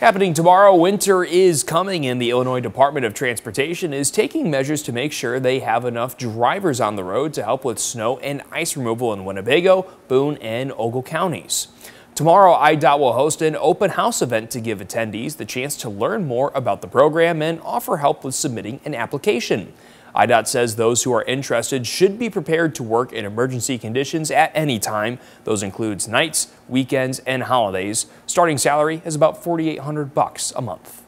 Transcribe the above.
Happening tomorrow, winter is coming and the Illinois Department of Transportation is taking measures to make sure they have enough drivers on the road to help with snow and ice removal in Winnebago, Boone, and Ogle counties. Tomorrow, IDOT will host an open house event to give attendees the chance to learn more about the program and offer help with submitting an application. IDOT says those who are interested should be prepared to work in emergency conditions at any time. Those includes nights, weekends, and holidays. Starting salary is about 4,800 bucks a month.